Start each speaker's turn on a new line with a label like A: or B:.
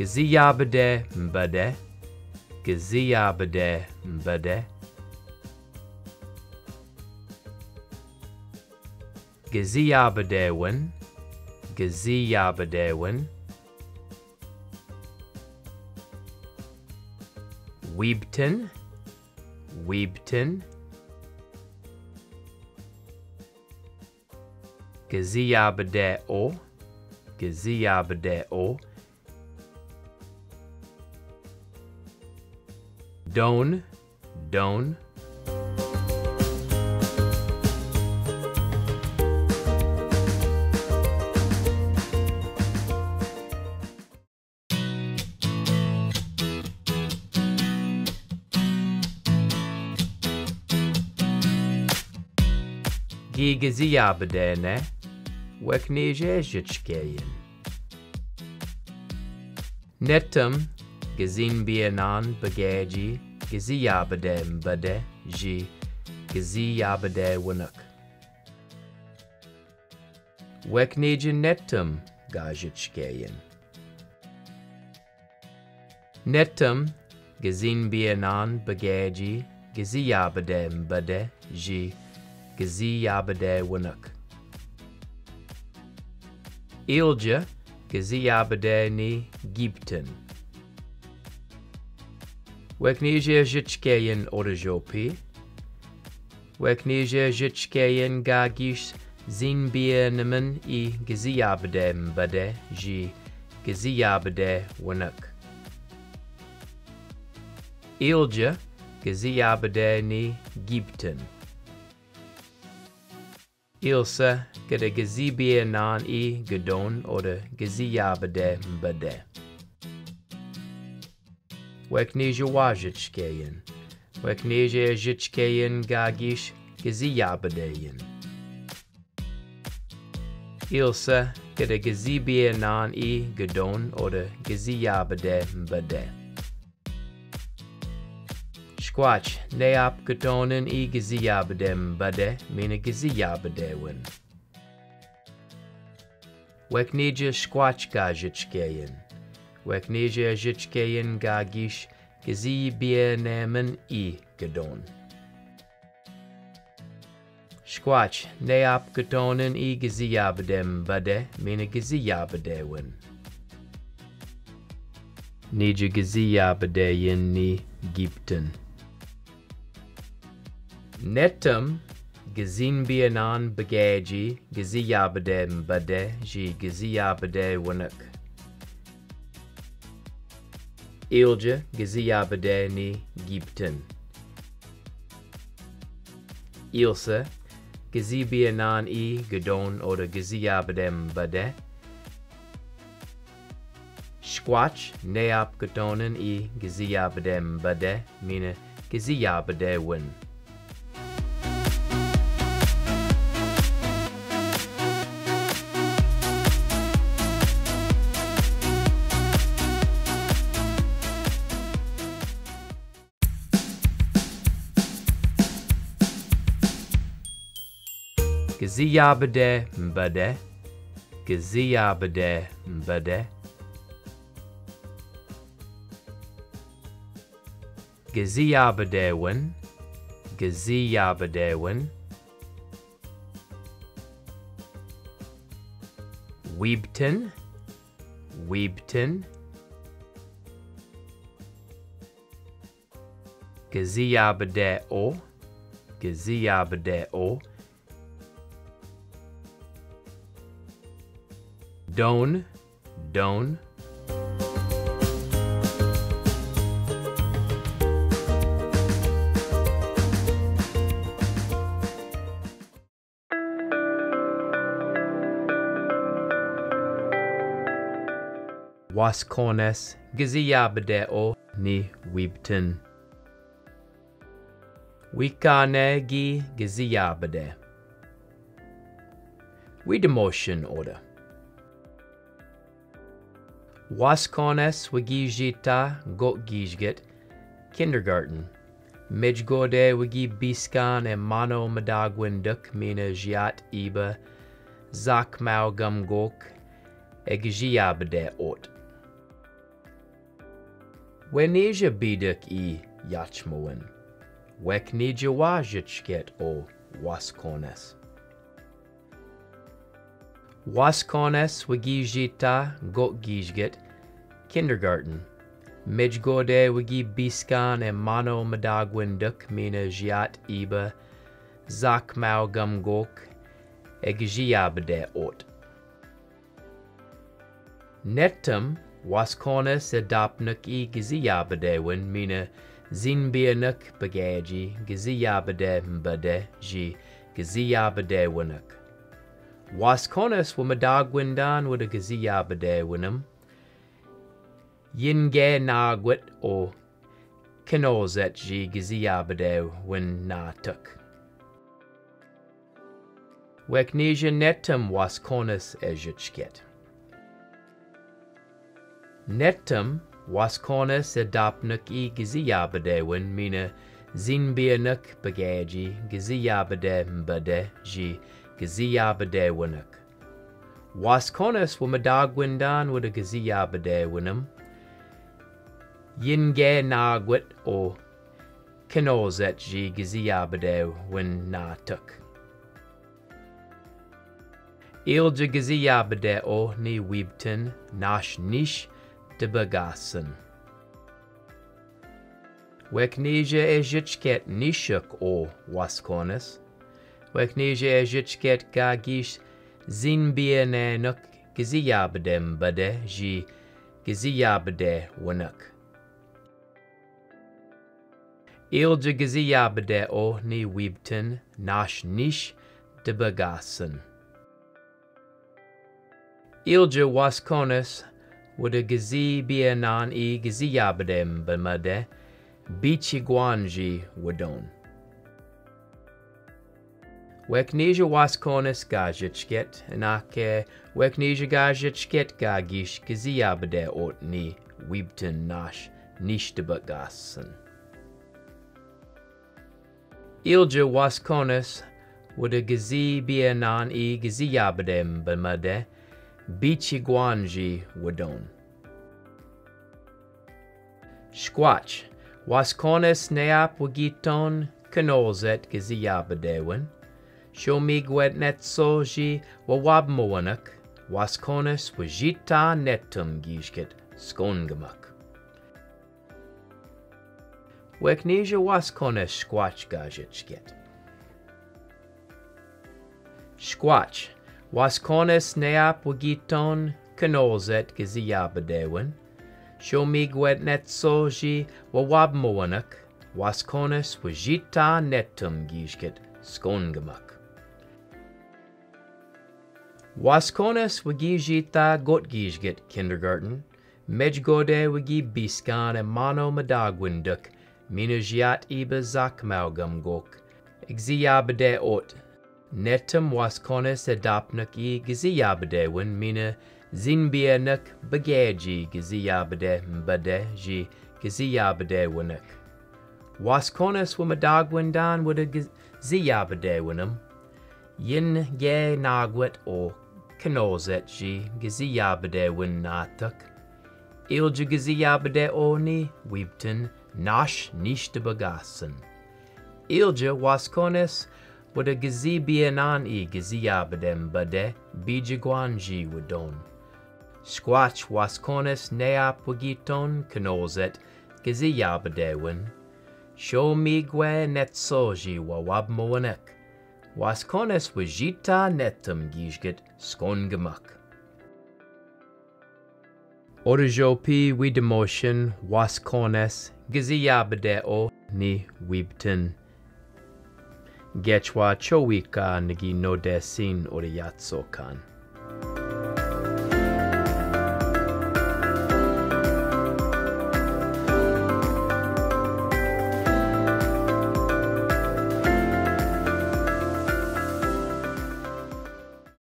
A: Gaziyabade mbade. Gaziyabade mbade. Gaziyabadewin. Gaziyabadewin. Weebton. Weebton. Gaziyabade o. Don. Don. Gigaziyabadene. Wekneje jitchkeyin. Netum. Gazin bianan bagaji. Gaziyabade mbade. Ji. Gaziyabade wanuk. Wekneje netum. Gajitchkeyin. Netum. Gazin bianan bagaji. Gaziyabade mbade. Ji. Gaziyabade wanuk. Ilja. Gaziyabade ni gipten. Wekneje jitchkeyin orajopi. Wekneje jitchkeyin gagish zinbianemen i gaziyabade mbade ji gaziyabade wanuk. Ilja gaziyabade ni gipten. Ilse gede gazibia nan i gedon oder gaziyabade mbade. Wekneje wajitchkeyin. Wekneje jitchkeyin gagish gaziyabadeyin. Ilse gede gazibia nan i gedon oder gaziyabade mbade. Squatch neap getonen i gaziyabadem bade mina gaziyabadewin. Wekneja squatch gajitchkeyin. Wekneja jitchkeyin gagish gazibienemen i gedon. Squatch neap getonen i gaziyabadem bade mina gaziyabadewin. Nija gaziyabadeyin ni gipten. Netum gazin bianan bagaji gaziyabade mbade ji gaziyabade wanuk. Ilja gaziyabade ni gipten. Ilse gazibianan i gadon oder gaziyabade mbade. Squatch neap gatonen i gaziyabade mbade mina gaziyabade Gaziyabade mbade. Gaziyabade mbade. Gaziyabadewin. Gaziyabadewin. Weebton. Weebton. Gaziyabade o. Don. Don. Wascones o ni Weebton. Wikane gi Gaziyabade. We demotion order. Wascones wigijita got gijget kindergarten. Mijgode wigi biskan e mano madagwin duk mina jiat iba zak mau gum gok e gijiyabade ot. Wenija biduk i yachmoen. Wek nija wajichket o waskones. Waskones wagijita got gijget kindergarten. Mijgode wagi biskan e mano madagwinduk mina jiat iba zak mau gum gok e gijiabde ot. Netum waskones e dapnuk i giziabde win mina zinbianuk bagaji giziyabade mbade ji winuk. Waskones wa madagwindan wada giziyabade winum. Yinge nagwit o kinozet ji giziyabade win na tuk. Weknesia netum waskones ejichket. Netum waskones adapnuk i giziyabade win mina zinbianuk bagaji giziyabade mbade ji giziyabade winuk. Waskones wamadagwindan wada giziyabade winum. Yinge nagwit o kinozet ji giziyabade win na tuk. Ilja giziyabade o ni wibten nash nish de bagassen. Wekneja ejichket nishuk o waskones. Wekneja ejichket gagish zinbianenuk giziyabadem bade ji giziyabade wanuk. Ilja giziyabade o ni wibten nash nish de bagassen. Ilja waskones wada gizi bianan i giziyabadem bamade bichi guanji wadon. Wekneja waskones gajichket, anake wekneja gajichket gagish giziyabade ot ni wibten nash nishtebagassen. Ilja waskones wada gizi bianan i giziyabadem bamade bichi guanji wadon. Squatch, waskones neap wagiton kanolzet giziyabadewin. Shomigwet netsoji wawabmowanak, waskones wajita netum gishket skongamak. Wekneja waskones squatch gajitchket. Squatch, waskones neap wagiton kanolzet giziyabadewin. Shomigwet netsoji wawabmowanak, waskones wajita netum gishket Waskones wagijita gotgijget kindergarten, mejgode wagi biskan e mano madagwinduk, minajiat iba zakmaugam gok, exiyabade ot, netum waskones adapnuk i giziyabade win mina zinbianuk bagaji giziyabade mbade ji giziyabade winuk. Waskones wamadagwindan wada giziyabade winum, yin ge nagwit o kanozet ji giziyabade win natuk. Ilja giziyabade o ni wibten nash nishtebagassen. Ilja waskones wada gizibianan i giziyabadem bade bijiguanji wadon. Squatch waskones neap wagiton kanozet giziyabadewin. Show me migwe netsoji wawabmoanek. Waskones wajita netum gijget skongemak. Orajopi we demotion waskones giziyabadeo ni wibten. Gechwa chowika nigi no desin oriyatso kan.